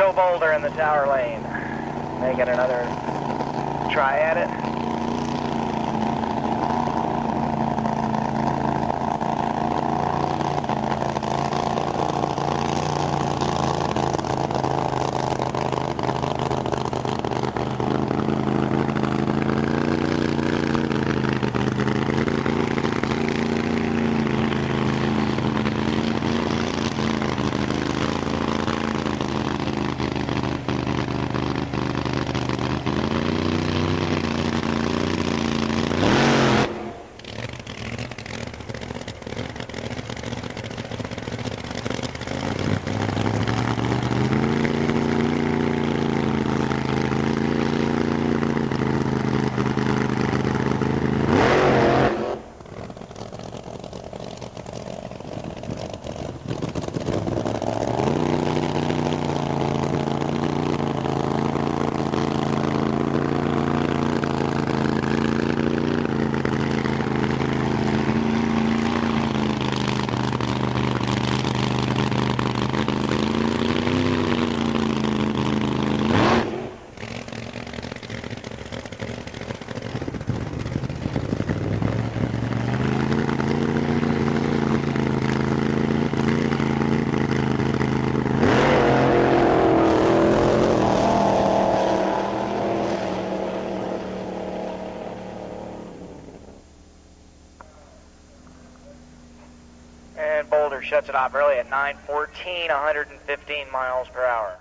Joe Bolder in the tower lane. Making another try at it. And Bolder shuts it off early at 9:14, 115 miles per hour.